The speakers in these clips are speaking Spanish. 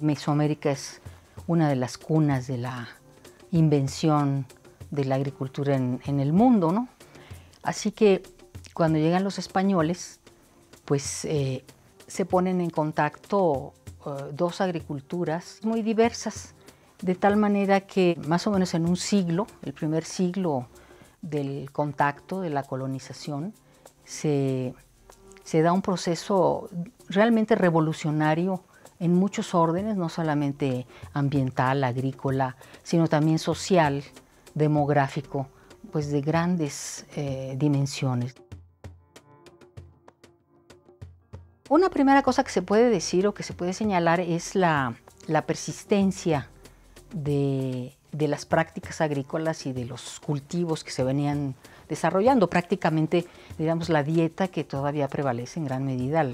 Mesoamérica es una de las cunas de la invención de la agricultura en, el mundo, ¿no? Así que cuando llegan los españoles, pues eh, se ponen en contacto eh, dos agriculturas muy diversas, de tal manera que más o menos en un siglo, el primer siglo del contacto, de la colonización, se, se da un proceso realmente revolucionario en muchos órdenes, no solamente ambiental, agrícola, sino también social, demográfico, pues de grandes eh, dimensiones. Una primera cosa que se puede decir o que se puede señalar es la, persistencia de, las prácticas agrícolas y de los cultivos que se venían desarrollando, prácticamente, digamos, la dieta que todavía prevalece en gran medida.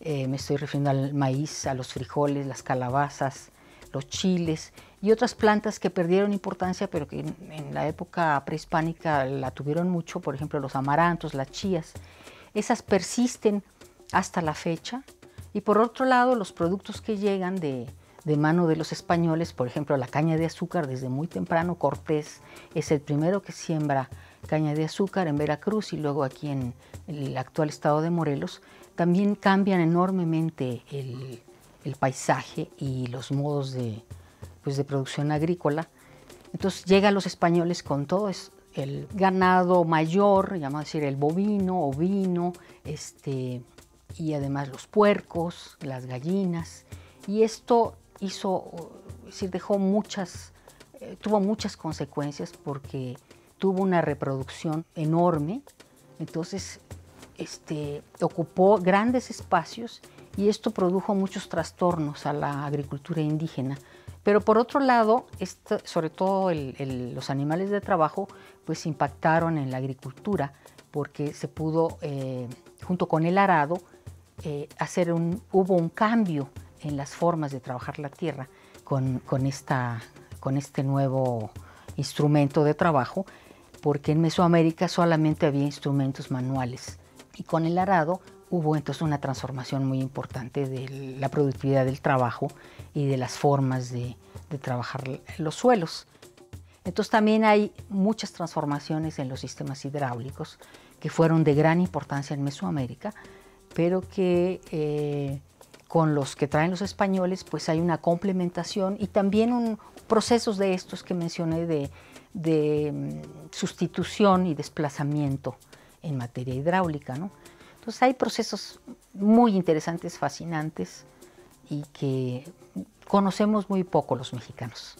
Eh, me estoy refiriendo al maíz, a los frijoles, las calabazas, los chiles y otras plantas que perdieron importancia, pero que en, la época prehispánica la tuvieron mucho, por ejemplo, los amarantos, las chías. Esas persisten hasta la fecha. Y por otro lado, los productos que llegan de, de mano de los españoles, por ejemplo, la caña de azúcar, desde muy temprano Cortés es el primero que siembra caña de azúcar en Veracruz y luego aquí en el actual estado de Morelos, también cambian enormemente el, paisaje y los modos de, pues, de producción agrícola. Entonces llegan los españoles con todo el ganado mayor, llamamos a decir el bovino, ovino, este, y además los puercos, las gallinas. Y esto hizo, es decir, dejó muchas, eh, tuvo muchas consecuencias porque tuvo una reproducción enorme. Entonces este, ocupó grandes espacios y esto produjo muchos trastornos a la agricultura indígena. Pero por otro lado, sobre todo los animales de trabajo, pues impactaron en la agricultura porque se pudo, eh, junto con el arado, eh, hacer un, hubo un cambio en las formas de trabajar la tierra con, con, esta, con este nuevo instrumento de trabajo, porque en Mesoamérica solamente había instrumentos manuales y con el arado hubo entonces una transformación muy importante de la productividad del trabajo y de las formas de, trabajar los suelos. Entonces también hay muchas transformaciones en los sistemas hidráulicos que fueron de gran importancia en Mesoamérica, pero que eh, con los que traen los españoles pues hay una complementación y también un, procesos de estos que mencioné de, de sustitución y desplazamiento en materia hidráulica. Entonces hay procesos muy interesantes, fascinantes y que conocemos muy poco los mexicanos.